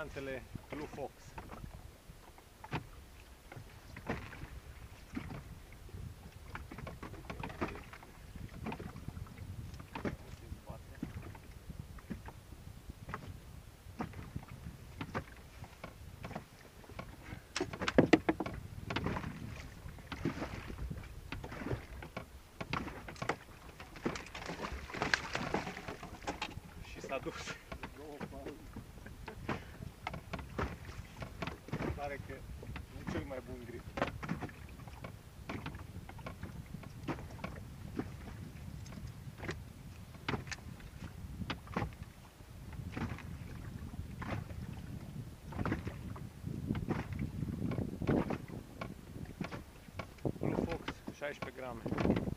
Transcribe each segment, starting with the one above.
oscilantele Blue Fox. Și s-a dus. E cel mai bun grip. Blue Fox, 16 grame.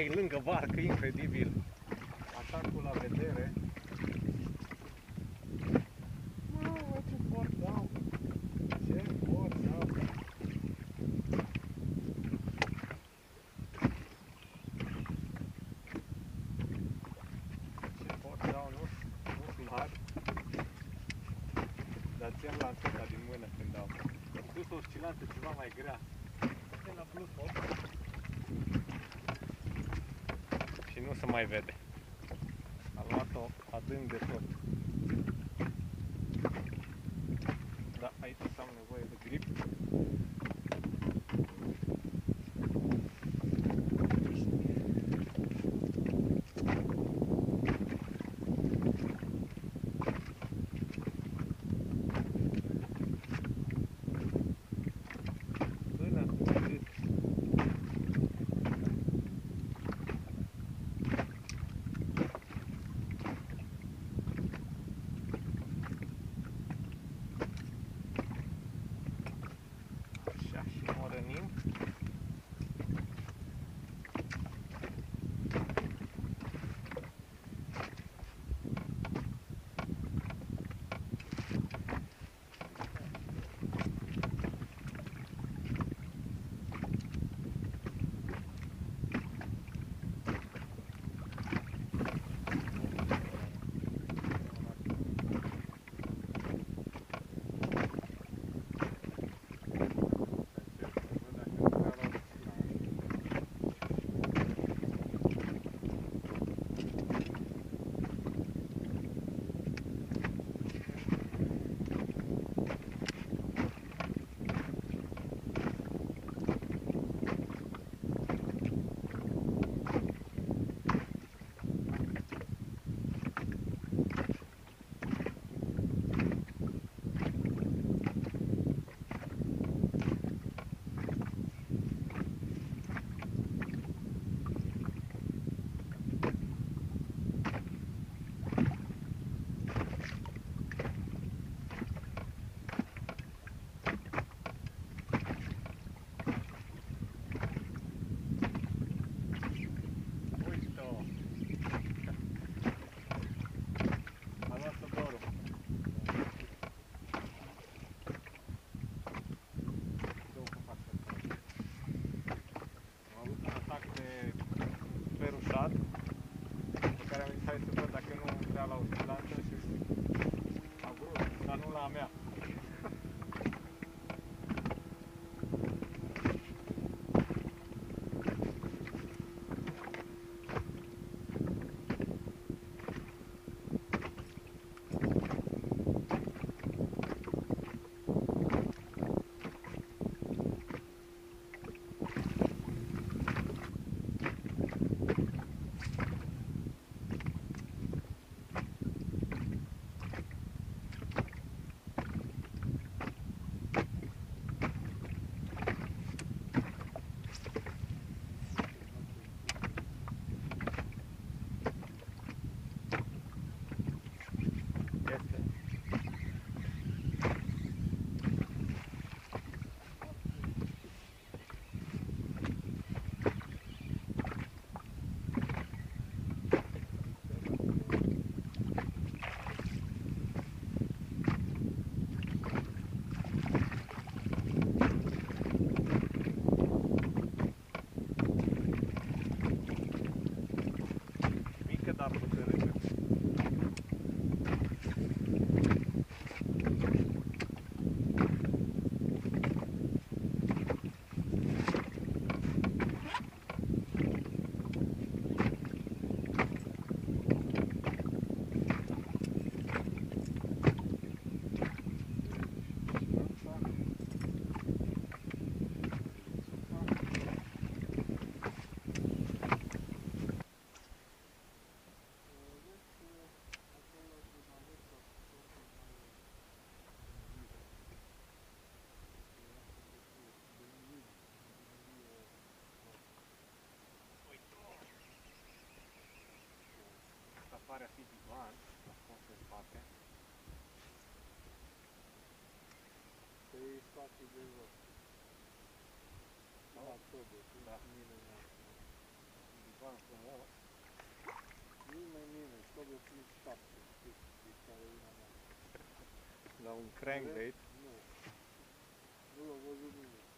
ai lângă barcă, incredibil. Atacul la vedere. plâng de tot. Dar aici am nevoie de grip. top of the pivot. La da. un crankbait? Nu. Nu l-a văzut nimeni.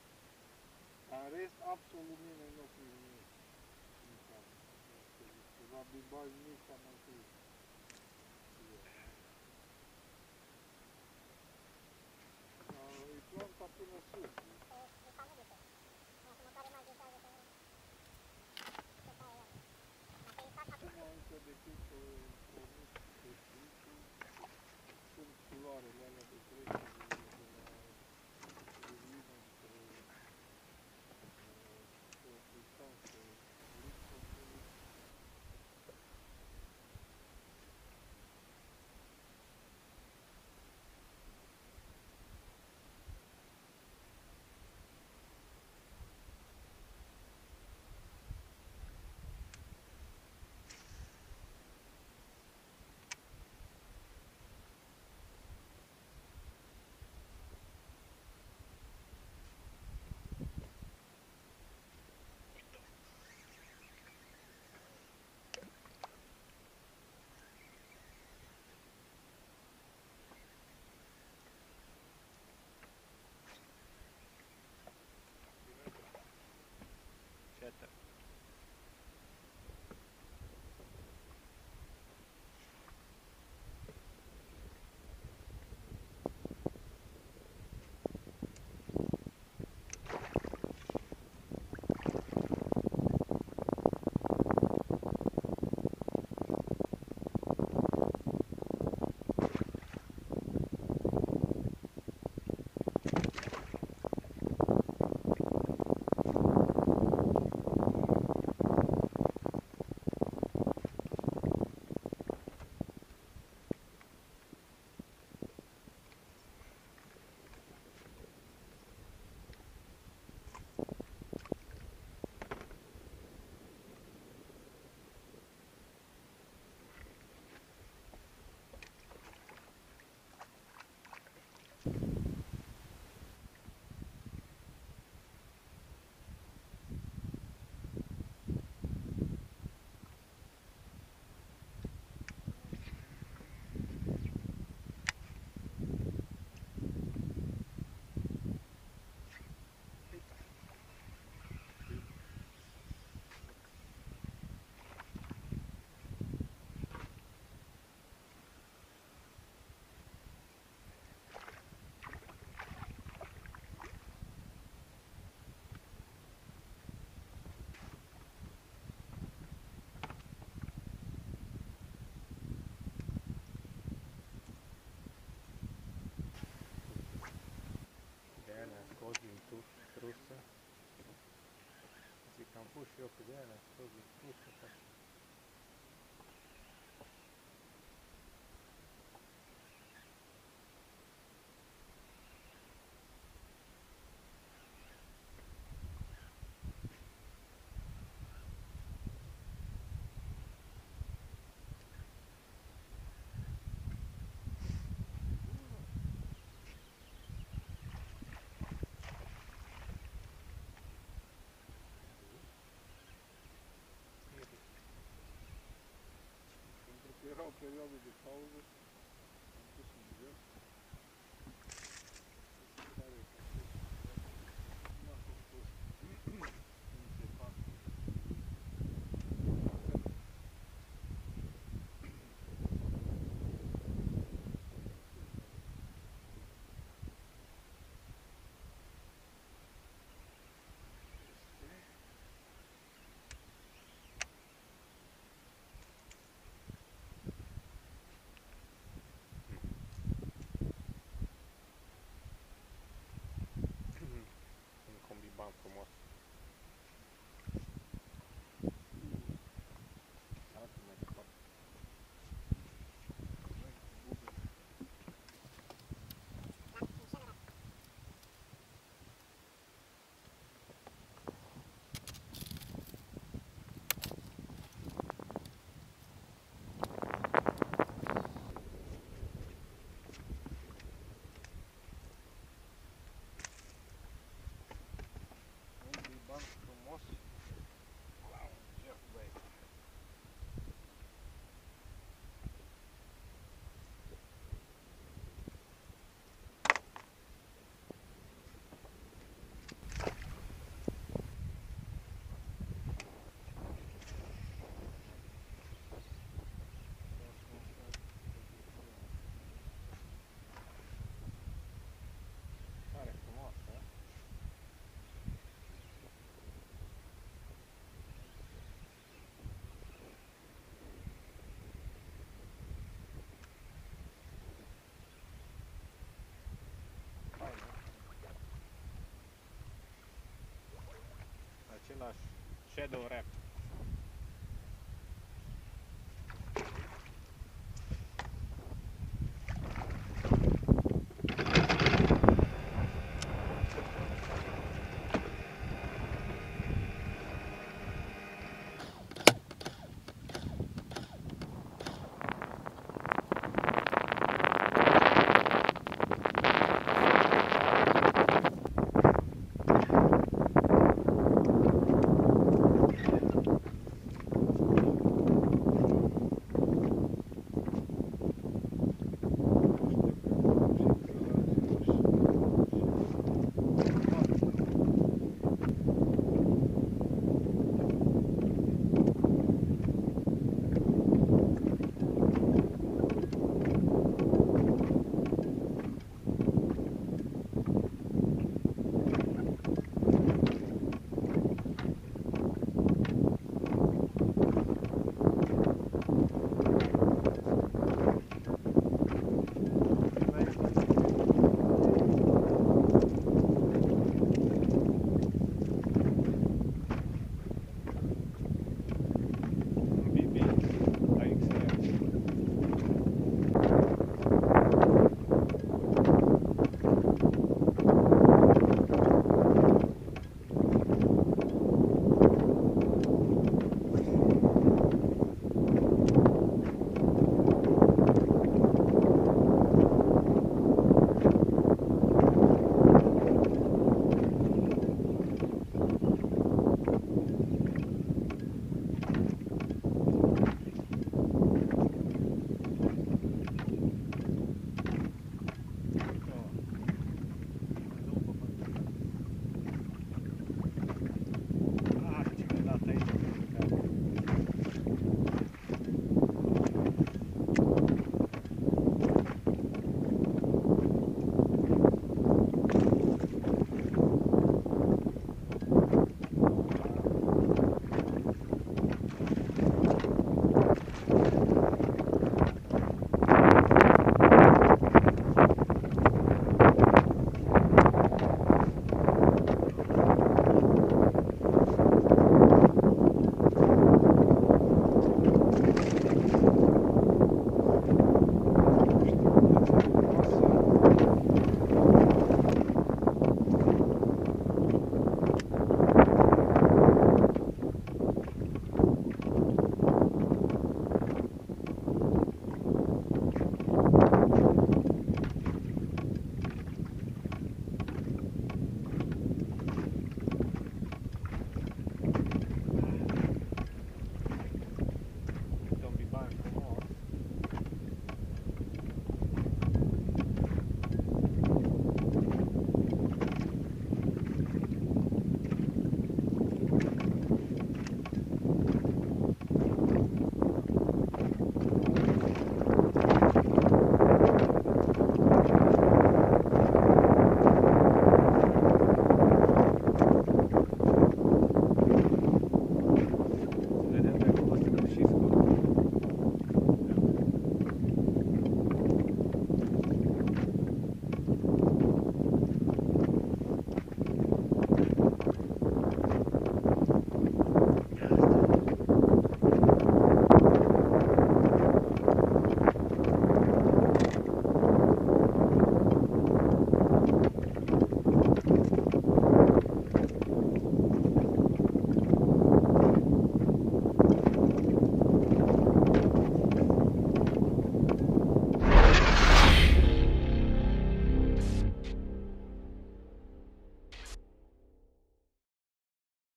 Dar în rest, absolut nimeni nu a primit nimic. Probabil bani nici am întâlnit. трех идеально, тоже пушка так. I'll carry on with the powder. Același shadow rap